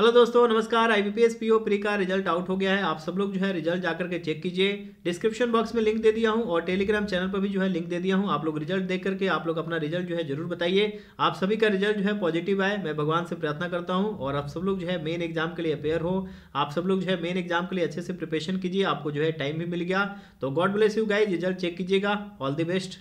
Hello दोस्तों, नमस्कार। IBPS PO pre का रिज़ल्ट आउट हो गया है। आप सब लोग जो है रिज़ल्ट जाकर के चेक कीजिए। डिस्क्रिप्शन बॉक्स में लिंक दे दिया हूँ और टेलीग्राम चैनल पर भी जो है लिंक दे दिया हूँ। आप लोग रिज़ल्ट देख करके आप लोग अपना रिज़ल्ट जो है ज़रूर बताइए। आप सभी का रिज़ल्ट जो है पॉजिटिव आए। मैं भगवान से प्रार्थना करता हूँ और आप सब लोग जो है मेन एग्ज़ाम के लिए अपेयर हो। आप सब लोग जो है मेन एग्ज़ाम के लिए अच्छे से प्रिपरेशन कीजिए। आपको जो है टाइम भी मिल गया। तो God bless you guys result check कीजिएगा। All the best